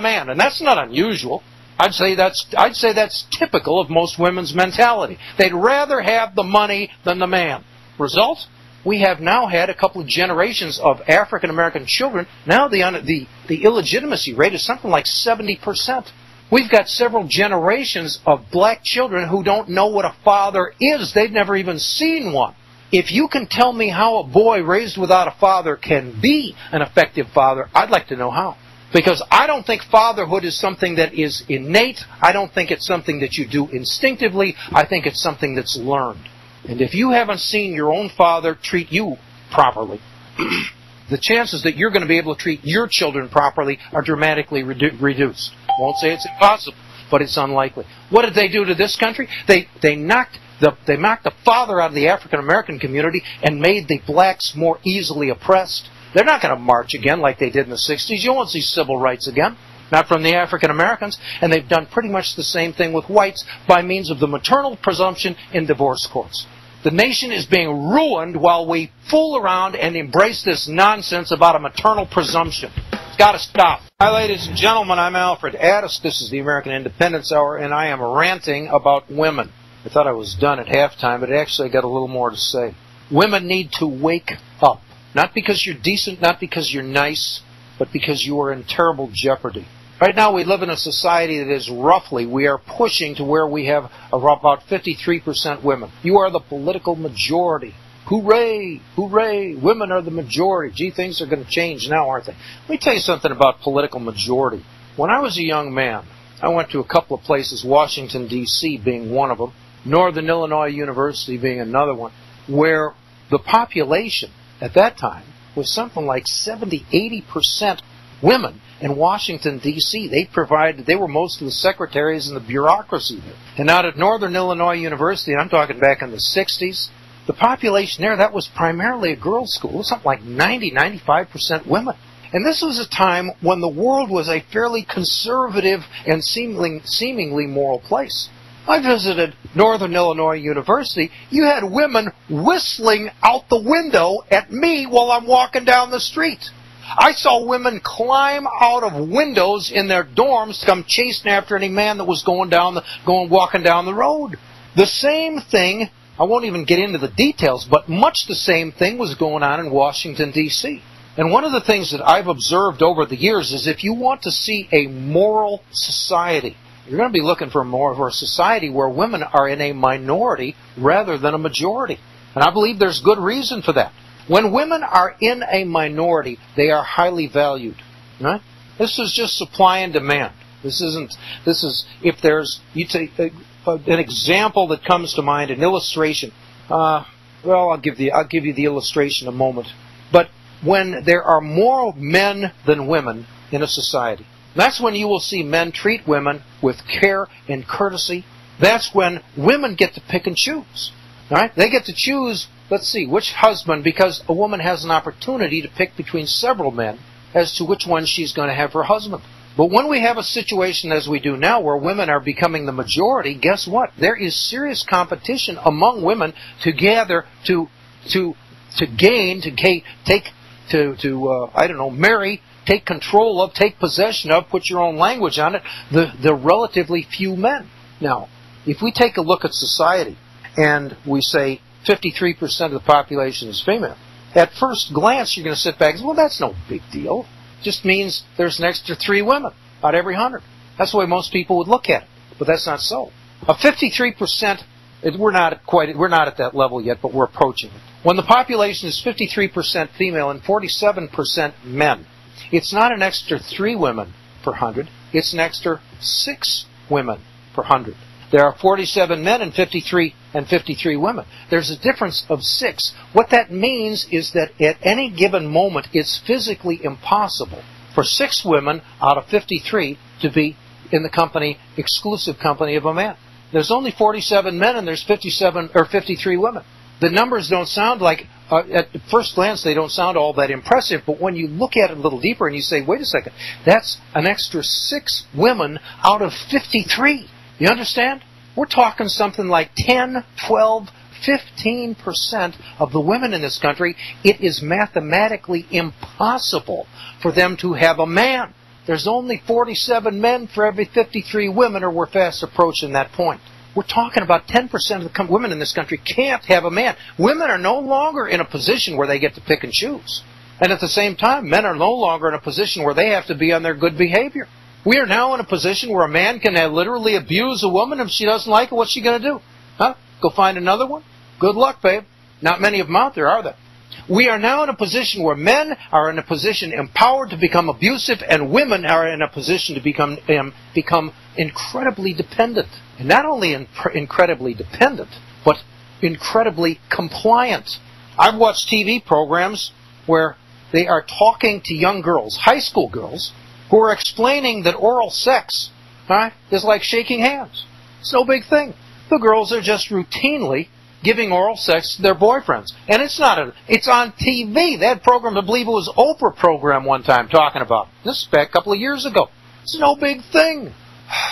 man, and that's not unusual. I'd say that's I'd say that's typical of most women's mentality. They'd rather have the money than the man. Result? We have now had a couple of generations of African American children. Now the, the the illegitimacy rate is something like 70%. We've got several generations of black children who don't know what a father is. They've never even seen one. If you can tell me how a boy raised without a father can be an effective father, I'd like to know how. Because I don't think fatherhood is something that is innate. I don't think it's something that you do instinctively. I think it's something that's learned. And if you haven't seen your own father treat you properly, the chances that you're going to be able to treat your children properly are dramatically redu- reduced. Won't say it's impossible, but it's unlikely. What did they do to this country? They they knocked the they knocked the father out of the African American community and made the blacks more easily oppressed. They're not going to march again like they did in the 60s. You won't see civil rights again. Not from the African Americans. And they've done pretty much the same thing with whites by means of the maternal presumption in divorce courts. The nation is being ruined while we fool around and embrace this nonsense about a maternal presumption. It's got to stop. Hi, ladies and gentlemen. I'm Alfred Adask. This is the American Independence Hour, and I am ranting about women. I thought I was done at halftime, but actually I got a little more to say. Women need to wake up. Not because you're decent, not because you're nice, but because you are in terrible jeopardy. Right now we live in a society that is roughly, we are pushing to where we have about 53% women. You are the political majority. Hooray! Hooray! Women are the majority. Gee, things are going to change now, aren't they? Let me tell you something about political majority. When I was a young man, I went to a couple of places, Washington, D.C. being one of them, Northern Illinois University being another one, where the population at that time was something like 70, 80% women in Washington, D.C. They provided, they were most of the secretaries and the bureaucracy there. And out at Northern Illinois University, I'm talking back in the 60s, the population there, that was primarily a girls' school, something like 90, 95% women. And this was a time when the world was a fairly conservative and seemingly, seemingly moral place. I visited Northern Illinois University. You had women whistling out the window at me while I'm walking down the street. I saw women climb out of windows in their dorms to come chasing after any man that was going down the, going walking down the road. The same thing, I won't even get into the details, but much the same thing was going on in Washington D.C. And one of the things that I've observed over the years is if you want to see a moral society, you're going to be looking for more of a society where women are in a minority rather than a majority. And I believe there's good reason for that. When women are in a minority, they are highly valued. Right? This is just supply and demand. This isn't. This is if there's you take a, an example that comes to mind, an illustration. Uh, well, I'll give the I'll give you the illustration in a moment. But when there are more men than women in a society, that's when you will see men treat women with care and courtesy. That's when women get to pick and choose. Right? They get to choose, let's see, which husband, because a woman has an opportunity to pick between several men as to which one she's going to have her husband. But when we have a situation as we do now where women are becoming the majority, guess what? There is serious competition among women to gather, to, to, to gain, to take, to, to, uh, I don't know, marry take control of, take possession of, put your own language on it, the, the relatively few men. Now, if we take a look at society and we say 53% of the population is female, at first glance you're going to sit back and say, well, that's no big deal. It just means there's an extra three women out of every hundred. That's the way most people would look at it. But that's not so. A 53%, we're not quite, we're not at that level yet, but we're approaching it. When the population is 53% female and 47% men, it's not an extra three women per hundred, it's an extra six women per hundred. There are 47 men and 53 and 53 women. There's a difference of six. What that means is that at any given moment, it's physically impossible for six women out of 53 to be in the company, exclusive company of a man. There's only 47 men and there's 57 or 53 women. The numbers don't sound like uh, at first glance, they don't sound all that impressive, but when you look at it a little deeper and you say, wait a second, that's an extra six women out of 53. You understand? We're talking something like 10, 12, 15% of the women in this country, it is mathematically impossible for them to have a man. there's only 47 men for every 53 women, or we're fast approaching that point. We're talking about 10% of the women in this country can't have a man. Women are no longer in a position where they get to pick and choose. And at the same time, men are no longer in a position where they have to be on their good behavior. We are now in a position where a man can literally abuse a woman if she doesn't like it. What's she going to do? Huh? Go find another one? Good luck, babe. Not many of them out there, are there? We are now in a position where men are in a position empowered to become abusive, and women are in a position to become um, become incredibly dependent. And not only in, incredibly dependent, but incredibly compliant. I've watched TV programs where they are talking to young girls, high school girls, who are explaining that oral sex right, is like shaking hands. It's no big thing. The girls are just routinely giving oral sex to their boyfriends. And it's not a, it's on TV. That program, I believe it was Oprah program one time talking about. This is back a couple of years ago. It's no big thing.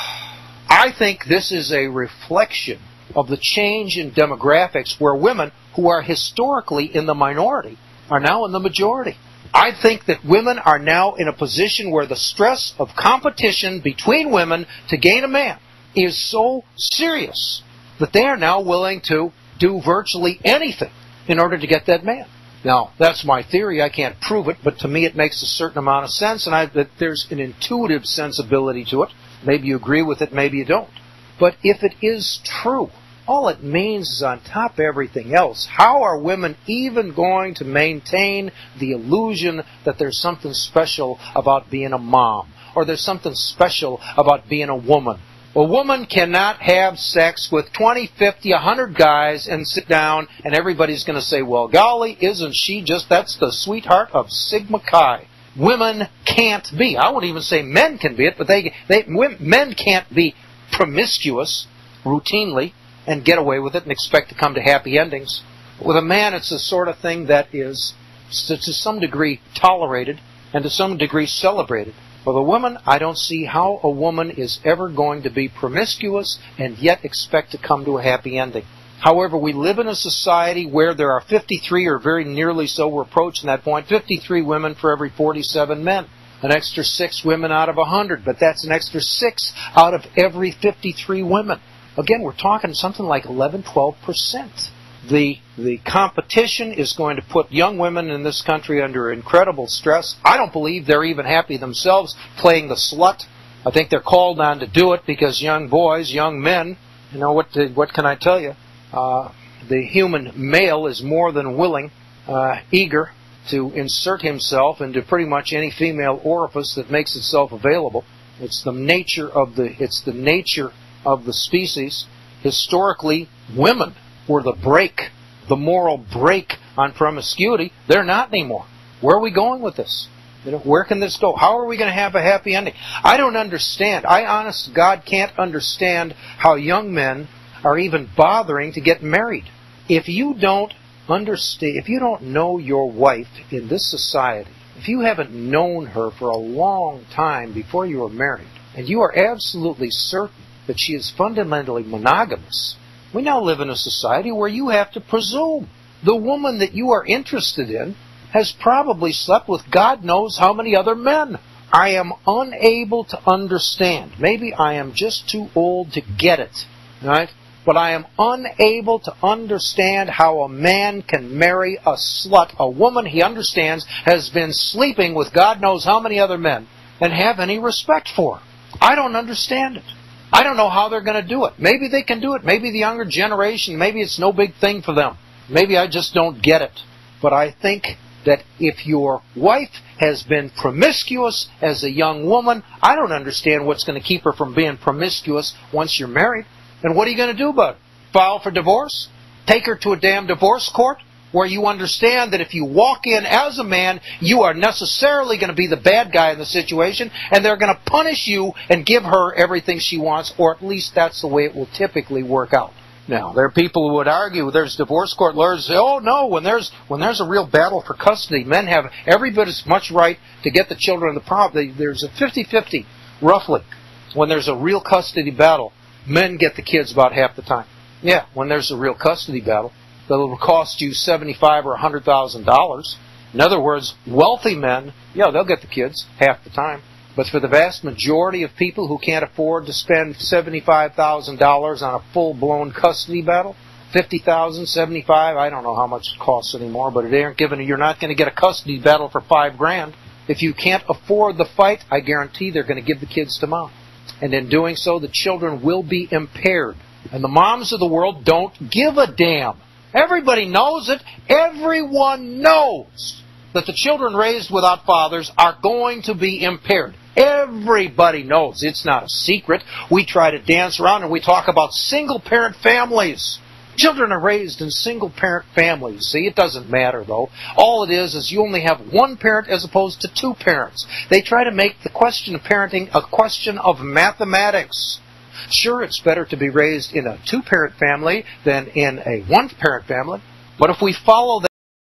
I think this is a reflection of the change in demographics where women who are historically in the minority are now in the majority. I think that women are now in a position where the stress of competition between women to gain a man is so serious that they are now willing to do virtually anything in order to get that man. Now, that's my theory. I can't prove it, but to me it makes a certain amount of sense, and I, that there's an intuitive sensibility to it. Maybe you agree with it, maybe you don't. But if it is true, all it means is on top of everything else, how are women even going to maintain the illusion that there's something special about being a mom? Or there's something special about being a woman? A woman cannot have sex with 20, 50, 100 guys and sit down and everybody's going to say, well, golly, isn't she just, that's the sweetheart of Sigma Chi. Women can't be. I won't even say men can be it, but they, they men can't be promiscuous routinely and get away with it and expect to come to happy endings. With a man, it's the sort of thing that is, to some degree, tolerated and to some degree celebrated. For the woman, I don't see how a woman is ever going to be promiscuous and yet expect to come to a happy ending. However, we live in a society where there are 53, or very nearly so, we're approaching that point, 53 women for every 47 men. An extra six women out of 100, but that's an extra six out of every 53 women. Again, we're talking something like 11, 12 percent the the competition is going to put young women in this country under incredible stress. I don't believe they're even happy themselves playing the slut. I think they're called on to do it because young boys, young men, you know what? What can I tell you? Uh, the human male is more than willing, uh, eager to insert himself into pretty much any female orifice that makes itself available. It's the nature of the it's the nature of the species. Historically, women were the brake, the moral brake on promiscuity. They're not anymore. Where are we going with this? Where can this go? How are we going to have a happy ending? I don't understand. I, honest God, can't understand how young men are even bothering to get married. If you don't understand, if you don't know your wife in this society, if you haven't known her for a long time before you were married, and you are absolutely certain that she is fundamentally monogamous, we now live in a society where you have to presume the woman that you are interested in has probably slept with God knows how many other men. I am unable to understand. Maybe I am just too old to get it, right? But I am unable to understand how a man can marry a slut, a woman he understands has been sleeping with God knows how many other men, and have any respect for. I don't understand it. I don't know how they're going to do it. Maybe they can do it. Maybe the younger generation, maybe it's no big thing for them. Maybe I just don't get it. But I think that if your wife has been promiscuous as a young woman, I don't understand what's going to keep her from being promiscuous once you're married. And what are you going to do about it? File for divorce? Take her to a damn divorce court? Where you understand that if you walk in as a man, you are necessarily going to be the bad guy in the situation, and they're going to punish you and give her everything she wants, or at least that's the way it will typically work out. Now, there are people who would argue, there's divorce court lawyers say, oh no, when there's, when there's a real battle for custody, men have every bit as much right to get the children the problem. There's a 50-50, roughly. When there's a real custody battle, men get the kids about half the time. Yeah, when there's a real custody battle that will cost you seventy-five or a hundred thousand dollars. In other words, wealthy men, yeah, they'll get the kids half the time. But for the vast majority of people who can't afford to spend $75,000 on a full-blown custody battle, 50,000, 75, I don't know how much it costs anymore, but it ain't given you're not going to get a custody battle for 5 grand. If you can't afford the fight, I guarantee they're going to give the kids to mom. And in doing so, the children will be impaired. And the moms of the world don't give a damn. Everybody knows it. Everyone knows that the children raised without fathers are going to be impaired. Everybody knows. It's not a secret. We try to dance around and we talk about single parent families. Children are raised in single parent families. See, it doesn't matter though. All it is is you only have one parent as opposed to two parents. They try to make the question of parenting a question of mathematics. Sure, it's better to be raised in a two parent family than in a one parent family. But if we follow